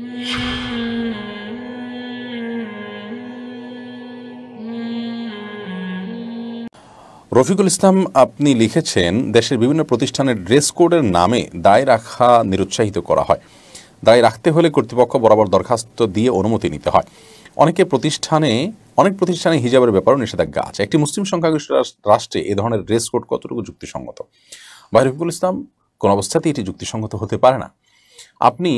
রফিকুল ইসলাম, আপনি লিখেছেন, দেশের বিভিন্ন প্রতিষ্ঠানের ড্রেস কোডের নামে দায় রাখা নিরুৎসাহিত করা হয়। দায় রাখতে হলে কর্তৃপক্ষ বরাবর দরখাস্ত দিয়ে অনুমতি নিতে হয়। অনেকে প্রতিষ্ঠানে, অনেক প্রতিষ্ঠানে হিজাবের ব্যাপারেও নিষেধাজ্ঞা আছে। একটি মুসলিম সংখ্যাগরিষ্ঠ রাষ্ট্রে এ ধরনের ড্রেস কোড কতটুকু যুক্তিসঙ্গত? ভাই রফিকুল ইসলাম, কোন অবস্থাতেই এটি যুক্তিসঙ্গত হতে পারে না। আপনি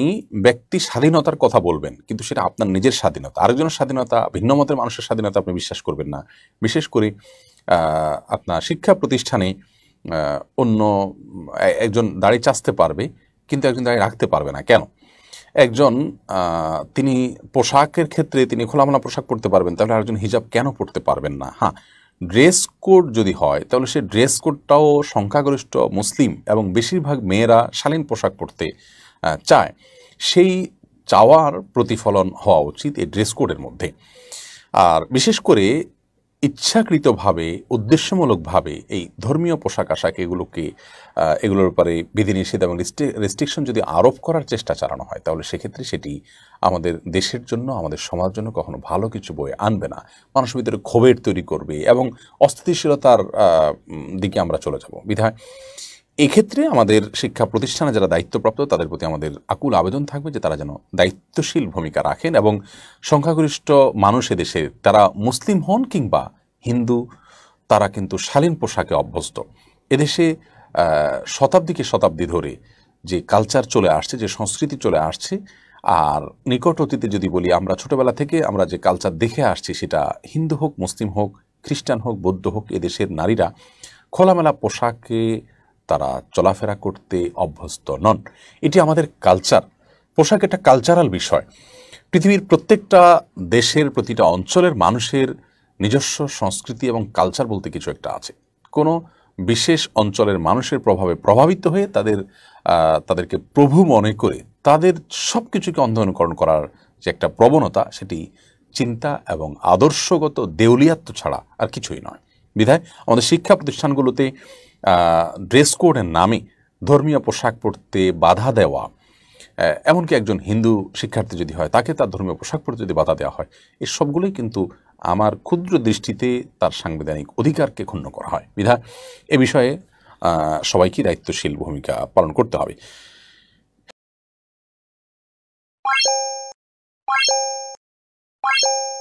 ব্যক্তি স্বাধীনতার কথা বলবেন, কিন্তু সেটা আপনার নিজের স্বাধীনতা। আরেকজনের স্বাধীনতা, ভিন্ন মতের মানুষের স্বাধীনতা আপনি বিশ্বাস করবেন না। বিশেষ করে আপনার শিক্ষা প্রতিষ্ঠানে অন্য একজন দাড়ি চাচতে পারবে, কিন্তু একজন দাঁড়িয়ে রাখতে পারবে না। কেন? একজন তিনি পোশাকের ক্ষেত্রে তিনি খোলামেলা পোশাক পরতে পারবেন, তাহলে আরেকজন হিজাব কেন পড়তে পারবেন না? হ্যাঁ ড্রেস কোড যদি হয়, তাহলে সে ড্রেস কোডটাও সংখ্যাগরিষ্ঠ, মুসলিম এবং বেশিরভাগ মেয়েরা শালীন পোশাক পরতে চায়, সেই চাওয়ার প্রতিফলন হওয়া উচিত এই ড্রেস কোডের মধ্যে। আর বিশেষ করে ইচ্ছাকৃতভাবে, উদ্দেশ্যমূলকভাবে এই ধর্মীয় পোশাক আশাক এগুলোকে এগুলোর ব্যাপারে বিধিনিষেধ এবং রেস্ট্রিকশন যদি আরোপ করার চেষ্টা চালানো হয়, তাহলে সেক্ষেত্রে সেটি আমাদের দেশের জন্য, আমাদের সমাজের জন্য কখনো ভালো কিছু বয়ে আনবে না। মানুষের ভিতরে ক্ষোভের তৈরি করবে এবং অস্থিতিশীলতার দিকে আমরা চলে যাব। বিধায় এক্ষেত্রে আমাদের শিক্ষা প্রতিষ্ঠানে যারা দায়িত্বপ্রাপ্ত, তাদের প্রতি আমাদের আকুল আবেদন থাকবে যে তারা যেন দায়িত্বশীল ভূমিকা রাখেন এবং সংখ্যাগরিষ্ঠ মানুষ দেশে তারা মুসলিম হন কিংবা হিন্দু, তারা কিন্তু শালীন পোশাকে অভ্যস্ত। এদেশে শতাব্দীকে শতাব্দী ধরে যে কালচার চলে আসছে, যে সংস্কৃতি চলে আসছে, আর নিকট অতীতে যদি বলি, আমরা ছোটবেলা থেকে আমরা যে কালচার দেখে আসছি, সেটা হিন্দু হোক, মুসলিম হোক, খ্রিস্টান হোক, বৌদ্ধ হোক, এদেশের নারীরা খোলামেলা পোশাকে তারা চলাফেরা করতে অভ্যস্ত নন। এটি আমাদের কালচার পোশাক একটা কালচারাল বিষয়। পৃথিবীর প্রত্যেকটা দেশের প্রতিটা অঞ্চলের মানুষের নিজস্ব সংস্কৃতি এবং কালচার বলতে কিছু একটা আছে। কোনো বিশেষ অঞ্চলের মানুষের প্রভাবে প্রভাবিত হয়ে তাদের তাদেরকে প্রভু মনে করে তাদের সব কিছুকে অন্ধনুকরণ করার যে একটা প্রবণতা, সেটি চিন্তা এবং আদর্শগত দেউলিয়াত্ব ছাড়া আর কিছুই নয়। বিধায় আমাদের শিক্ষা প্রতিষ্ঠানগুলোতে ড্রেস কোডের নামে ধর্মীয় পোশাক পরতে বাধা দেওয়া এমনকি একজন হিন্দু শিক্ষার্থী যদি হয়, তাকে তার ধর্মীয় পোশাক পরতে যদি বাধা দেওয়া হয় এই সবগুলোই কিন্তু আমার ক্ষুদ্র দৃষ্টিতে তার সাংবিধানিক অধিকারকে ক্ষুণ্ণ করা হয় বিধা এ বিষয়ে সবাইকে দায়িত্বশীল ভূমিকা পালন করতে হবে Bye.